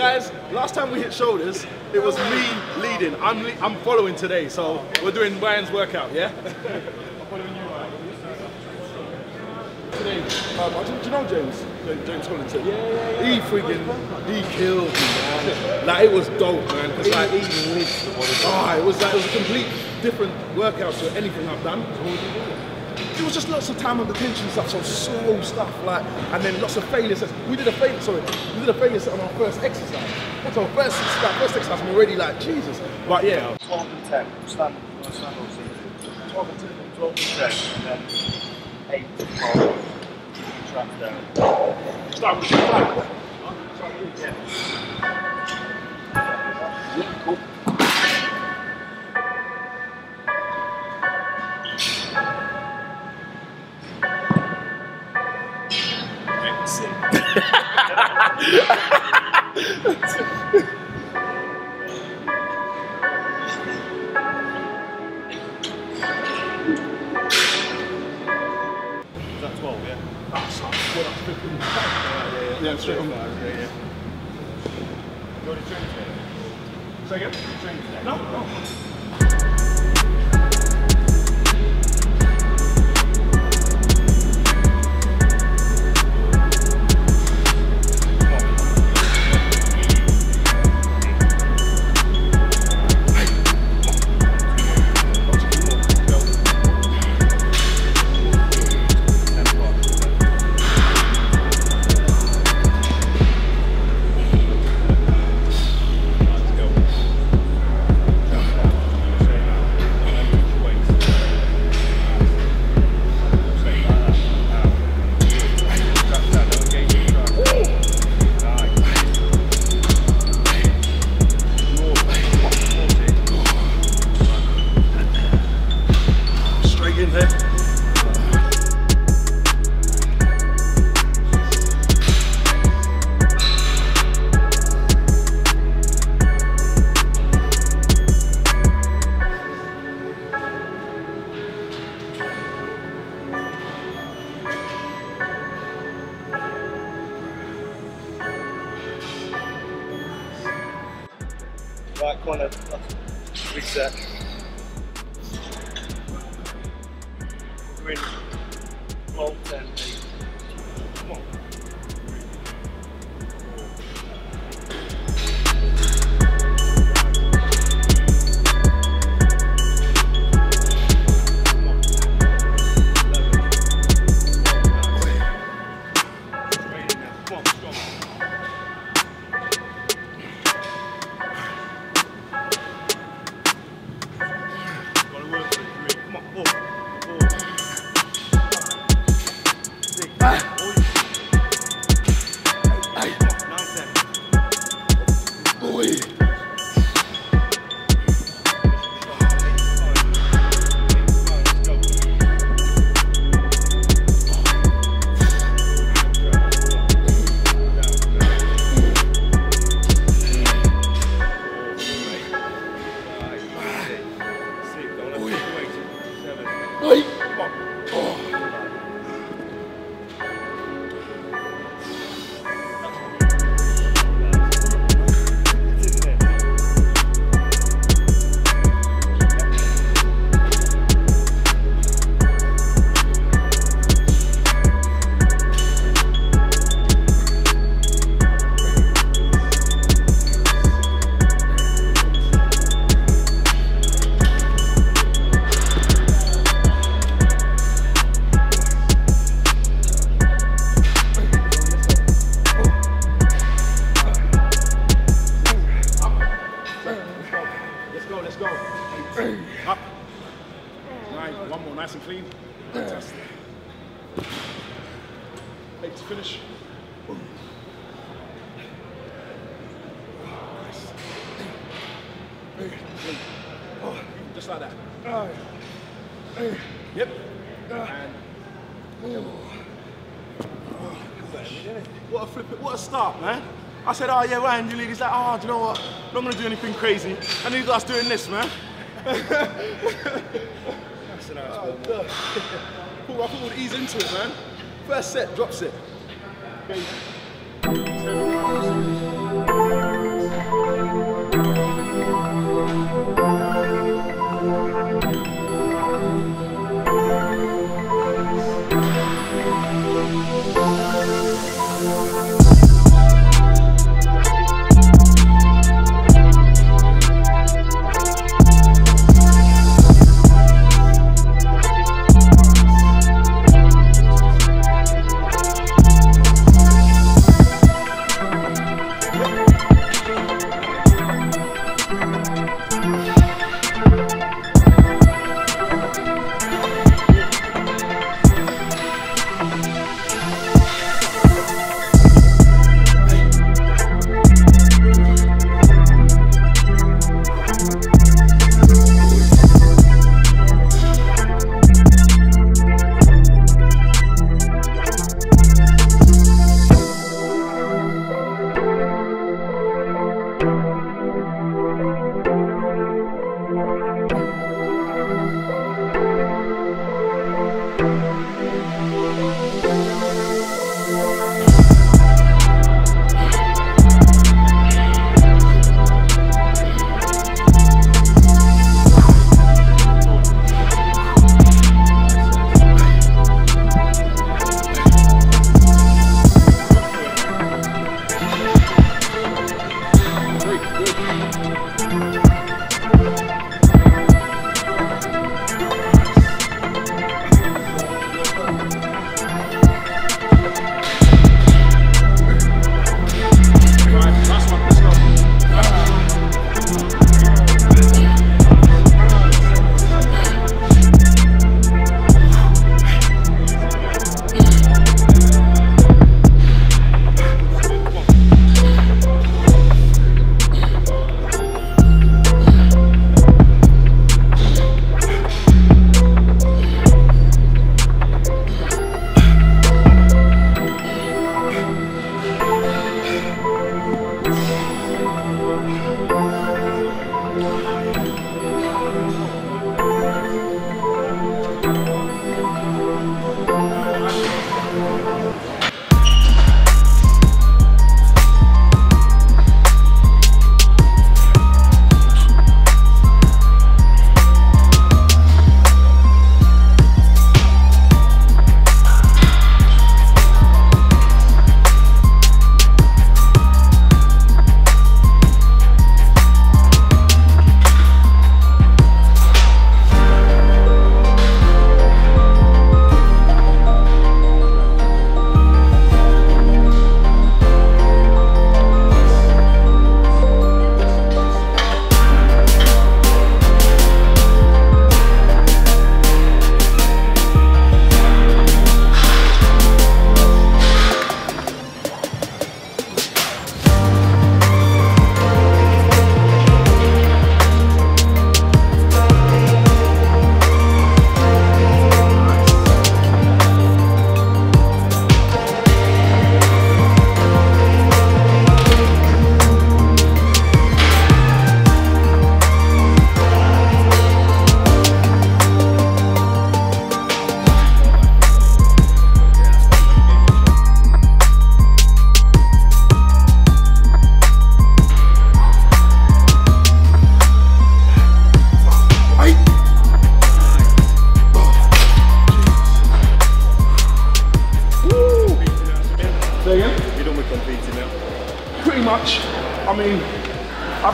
Guys, last time we hit shoulders, it was me leading. I'm le I'm following today, so we're doing Ryan's workout, yeah? Today, um, do, do you know James? James Collington? Yeah, yeah, yeah. He freaking, he killed me, man. Like, it was dope, man. Cause like, he oh, it was like, it was a complete different workout to anything I've done. It was just lots of time under tension stuff, so slow stuff, like, and then lots of failures. We did a failure, sorry, we did a failure set on our first exercise. So first, that first exercise, I'm already like, Jesus. But yeah. 12 and 10, stand, stand on seat. 12 and 10, 12 and 10, and then 8 and 12. Traps down. Start with flat. Yeah. Yeah, cool. Trained Right corner, reset. We're in 12, 10, Just like that. Yep. And what a flip it, what a start, man. I said, oh yeah, Ryan, you lead. He's like, oh, do you know what? I'm Not gonna do anything crazy. And you guys doing this, man. That's a nice Oh, one. Cool, I thought we'd ease into it, man. First set, drops it. I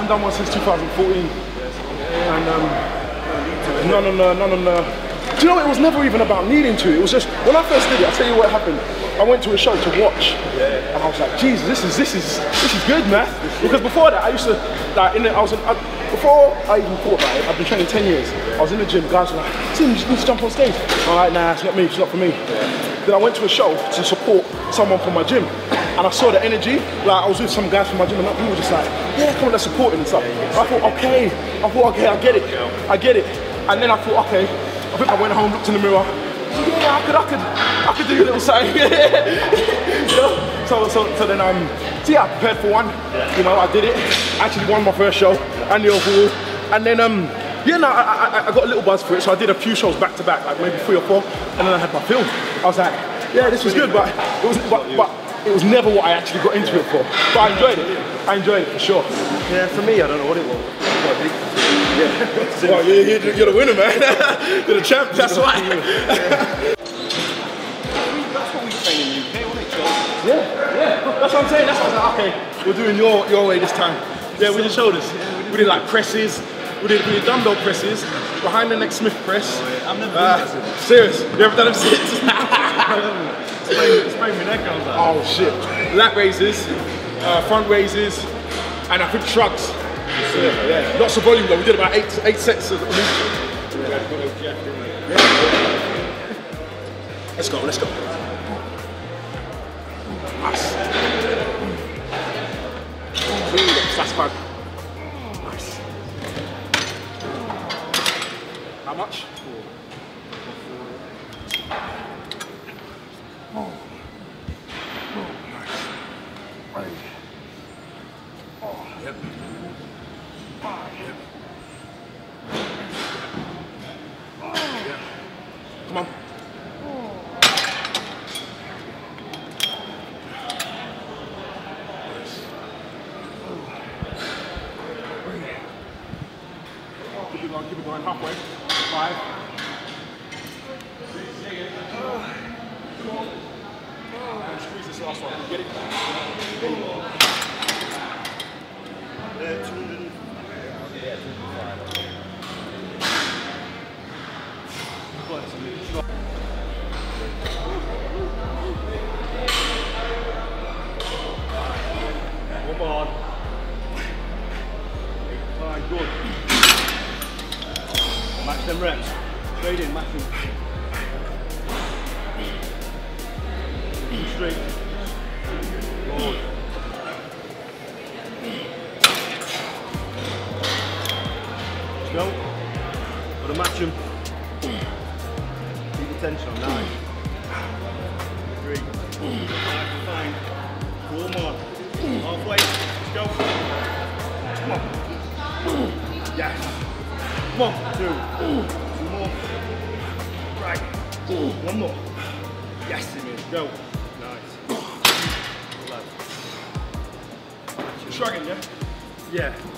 haven't done one since 2014. And um, no, no, no, no, no, no. Do you know, it was never even about needing to. It was just, when I first did it, I'll tell you what happened. I went to a show to watch. And I was like, Jesus, this is, this is, this is good, man. Because before that, I used to, like, in the, I was in, I, before I even thought about it, I've been training 10 years. I was in the gym, guys were like, Tim, you need to jump on stage. I'm like, nah, it's not me, it's not for me. Then I went to a show to support someone from my gym. And I saw the energy, like I was with some guys from my gym and people were just like, yeah, come on, let's support him and stuff. I thought, okay, I thought, okay, I get it, I get it. And then I thought, okay, I think I went home, looked in the mirror, yeah, I could, I could, I could do a little something. you know? So, so, so then, um, so yeah, I prepared for one. You know, I did it. Actually won my first show and the overall. And then, um, yeah, no, I, I, I got a little buzz for it. So I did a few shows back to back, like maybe three or four, and then I had my film. I was like, yeah, this was good, but it was, but, but it was never what I actually got into it for. But I enjoyed it. I enjoyed it for sure. Yeah, for me, I don't know what it was. Well, you're, you're, the winner, man. you're the champ. That's why. That's what we train in the UK, wasn't it, Joe? Yeah, yeah. That's what I'm saying. That's what I was like, okay, we're doing your, your way this time. Yeah, with the shoulders. We did like presses. We did, we did dumbbell presses, behind the neck Smith press. I've never Uh, done that. serious. You ever done them since? Neck, like, oh shit. Lat raises, uh, front raises, and I think shrugs. Yeah, yeah. Lots of volume though. We did about eight eight sets of each. Let's go, let's go. Nice. That's fun. Nice. How much? Oh. Oh, nice. Right. Oh, yep. Oh, yep. Oh, yep. Come on. Nice. Keep it going, keep it going, halfway. Five. Come on. And squeeze this last one. Get it? There you go. uh, 200. One more. Fine, good. Match them reps. In, match them. Straight. Good. Let's go. Gotta match them. Keep the tension on. Nine. Three. Five. Four more. Halfway. Let's go. Come on. Yes. Come on. Two. Two more. Right. One more. Yes, it is. Go. Nice. Lad. Shrugging, yeah? Yeah.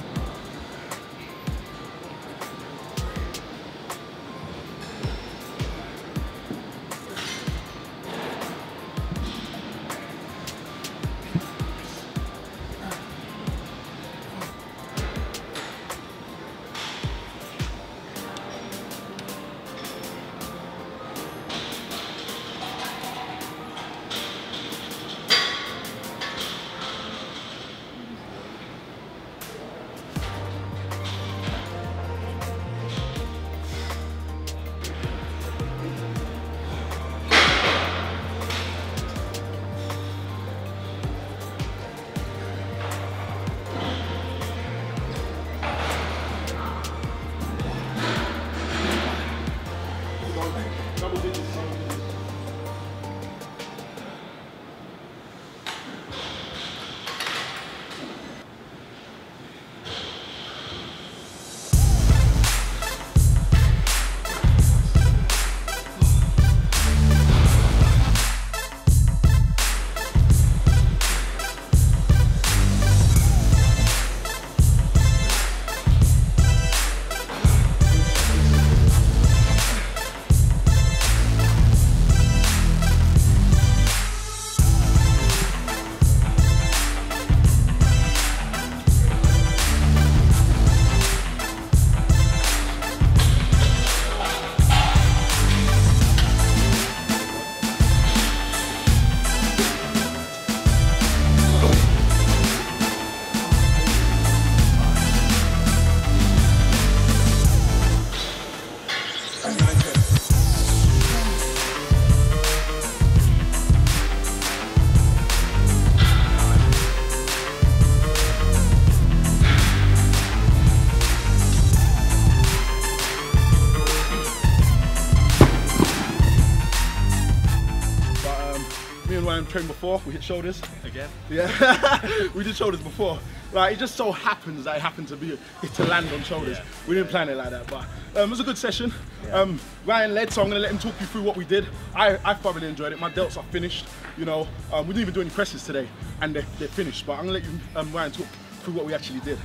Before. We hit shoulders. Again. Yeah, we did shoulders before. Like it just so happens that it happened to be it to land on shoulders. Yeah. We didn't plan it like that, but um, it was a good session. Um, Ryan led, so I'm gonna let him talk you through what we did. I, I thoroughly enjoyed it. My delts are finished. You know, um, we didn't even do any presses today, and they're, they're finished. But I'm gonna let you, um, Ryan, talk through what we actually did.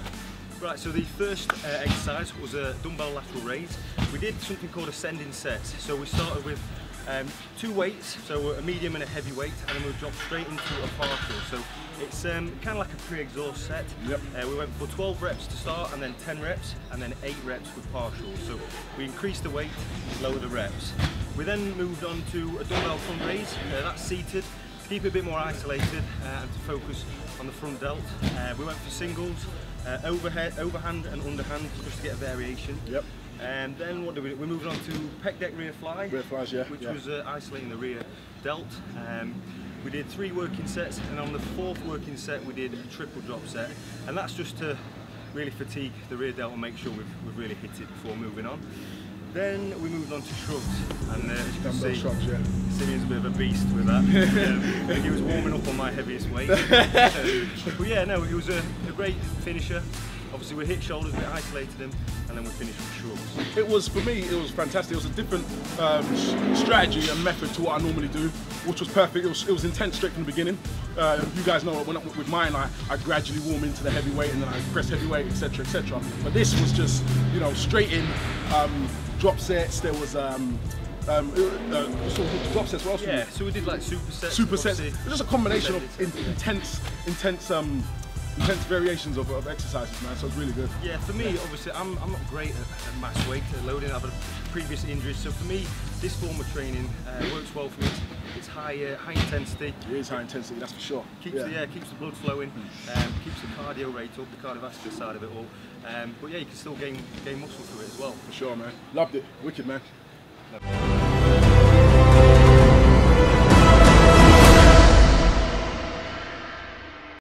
Right, so the first uh, exercise was a dumbbell lateral raise. We did something called ascending sets. So we started with um, two weights, so a medium and a heavy weight, and then we dropped straight into a partial. So it's um, kind of like a pre-exhaust set. Yep. Uh, we went for 12 reps to start, and then 10 reps, and then 8 reps with partials. So we increased the weight, lowered the reps. We then moved on to a dumbbell front raise. Uh, that's seated to keep it a bit more isolated uh, and to focus on the front delt. Uh, we went for singles, uh, overhead, overhand and underhand just to get a variation. Yep. And then what did we do? We moved on to pec deck rear fly. Rear flies, yeah, Which yeah. was uh, isolating the rear delt. Um, we did three working sets and on the fourth working set we did a triple drop set. And that's just to really fatigue the rear delt and make sure we've, we've really hit it before moving on. Then we moved on to shrugs, and uh, as you can see, shrugs, yeah. Simeon's a bit of a beast with that. um, he was warming up on my heaviest weight. Um, but yeah, no, he was a, a great finisher. Obviously, we hit shoulders, we isolated him, and then we finished with shrugs. It was for me. It was fantastic. It was a different um, strategy and method to what I normally do, which was perfect. It was, it was intense straight from the beginning. Uh, you guys know when I, with mine, I, I gradually warm into the heavyweight and then I press heavyweight, etc., etc. But this was just you know straight in um, drop sets. There was um, um, uh, sort of drop sets. What else? Yeah, so we did like super sets. obviously. It's just a combination of in, intense, intense, um, intense variations of, of exercises, man. So it's really good. Yeah, for me, obviously, I'm, I'm not great at, at mass weight, at loading. I've had previous injuries, so for me, this form of training uh, works well for me. It's high, uh, high intensity. It is high intensity, that's for sure. Keeps the yeah, keeps the blood flowing, um, keeps the cardio rate up, the cardiovascular side of it all. Um, but yeah, you can still gain gain muscle through it as well. For sure, man. Loved it. Wicked, man.